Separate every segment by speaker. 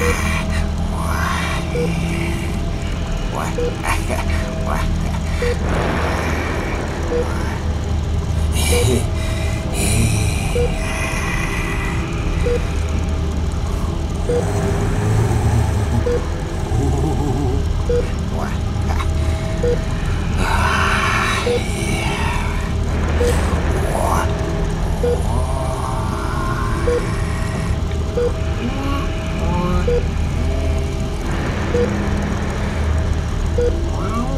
Speaker 1: Yeah. Wow.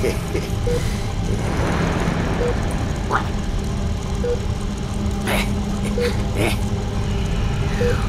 Speaker 1: 滚！哎！哎！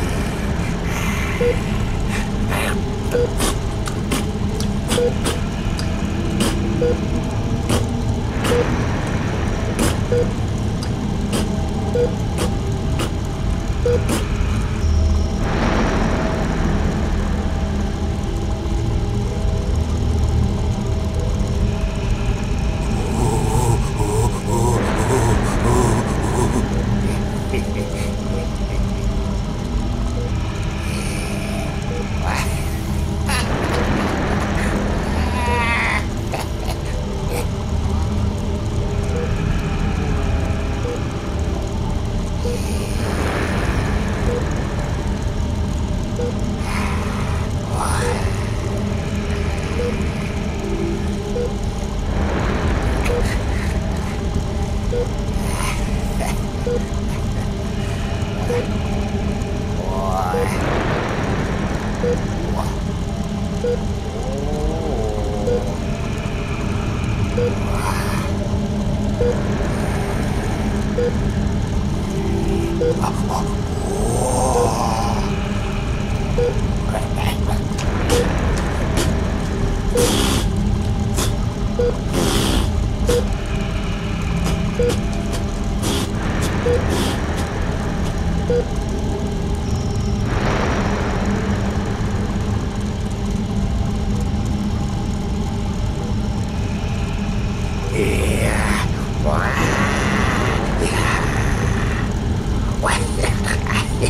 Speaker 1: Thank you. 啊好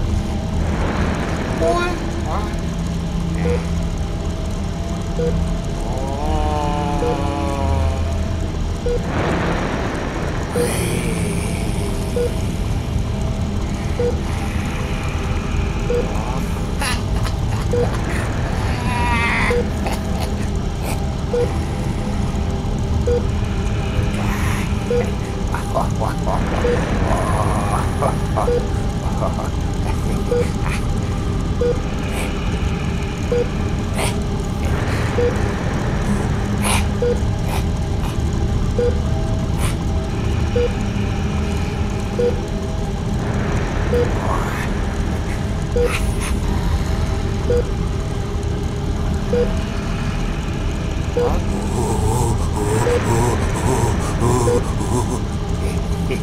Speaker 1: Thank you.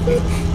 Speaker 1: oh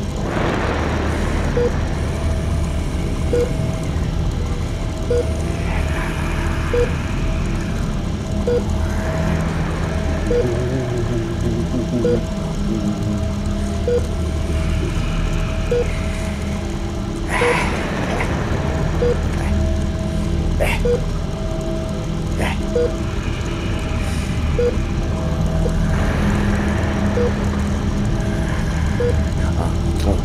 Speaker 1: Đây Đó. Ờ, thôi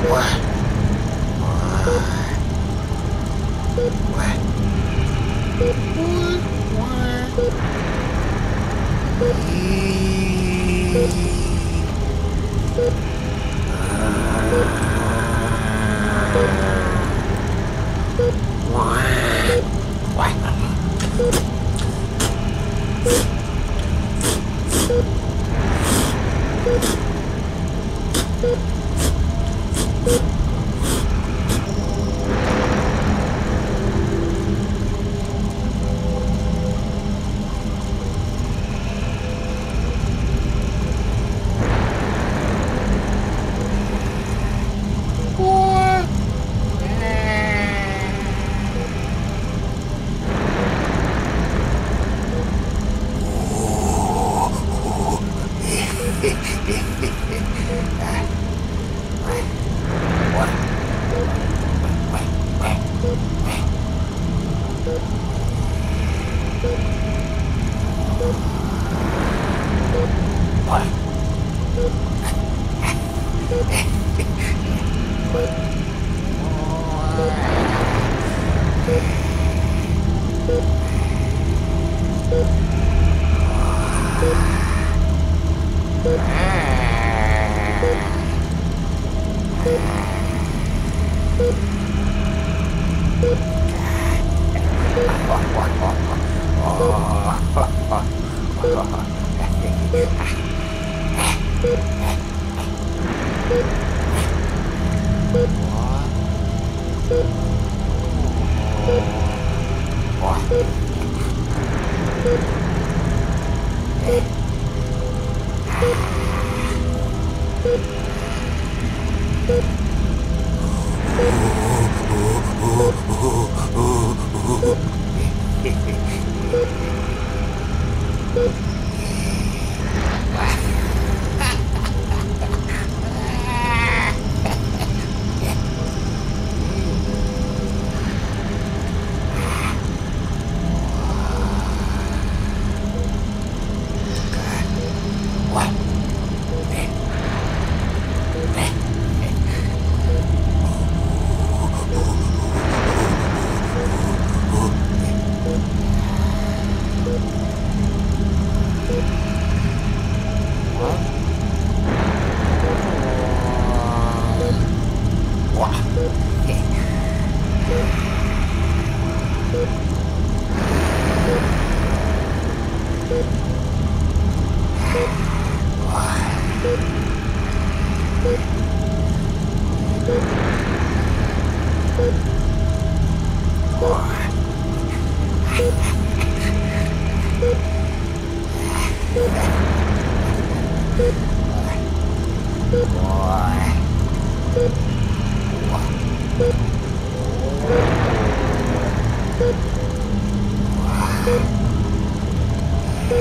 Speaker 1: What? you. What? What? あっ